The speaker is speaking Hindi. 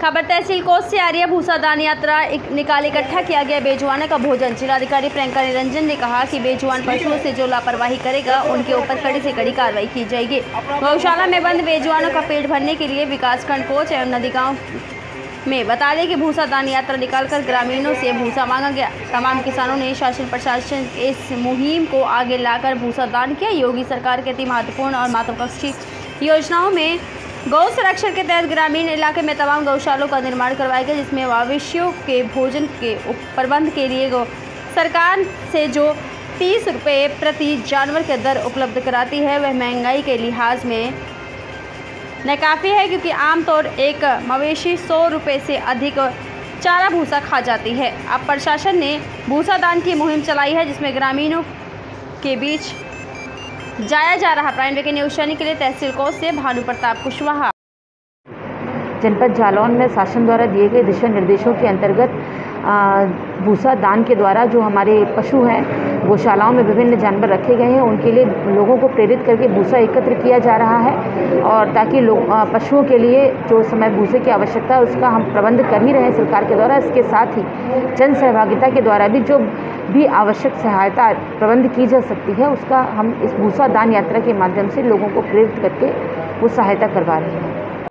खबर तहसील कोच से आ रही है भूसा दान यात्रा निकाल इकट्ठा किया गया बेजुआना का भोजन। जिलाधिकारी प्रियंका निरंजन ने कहा कि बेजुआन पशुओं से जो लापरवाही करेगा, उनके ऊपर कड़ी से कड़ी कार्रवाई की जाएगी। गौशाला में बंद बेजुआनों का पेट भरने के लिए विकासखंड कोच एवं नदी गाँव में बता दें कि भूसा दान यात्रा निकालकर ग्रामीणों से भूसा मांगा गया। तमाम किसानों ने शासन प्रशासन इस मुहिम को आगे लाकर भूसा दान किया। योगी सरकार के अति महत्वपूर्ण और महत्वाकांक्षी योजनाओं में गौ संरक्षण के तहत ग्रामीण इलाके में तमाम गौशालों का निर्माण करवाया गया, जिसमें मवेशियों के भोजन के प्रबंध के लिए गौ सरकार से जो तीस रुपये प्रति जानवर के दर उपलब्ध कराती है, वह महँगाई के लिहाज में न काफ़ी है, क्योंकि आमतौर एक मवेशी सौ रुपये से अधिक चारा भूसा खा जाती है। अब प्रशासन ने भूसा दान की मुहिम चलाई है, जिसमें ग्रामीणों के बीच जाया जा रहा प्राइम वे के न्यूज़ चैनल के लिए तहसील कोच से भानु प्रताप कुशवाहा। जनपद जालौन में शासन द्वारा दिए गए दिशा निर्देशों के अंतर्गत भूसा दान के द्वारा जो हमारे पशु हैं, गौशालाओं में विभिन्न जानवर रखे गए हैं, उनके लिए लोगों को प्रेरित करके भूसा एकत्र किया जा रहा है और ताकि लोग पशुओं के लिए जो समय भूसे की आवश्यकता है, उसका हम प्रबंध कर ही रहे हैं सरकार के द्वारा। इसके साथ ही जन सहभागिता के द्वारा भी जो भी आवश्यक सहायता प्रबंध की जा सकती है, उसका हम इस भूसा दान यात्रा के माध्यम से लोगों को प्रेरित करके वो सहायता करवा रहे हैं।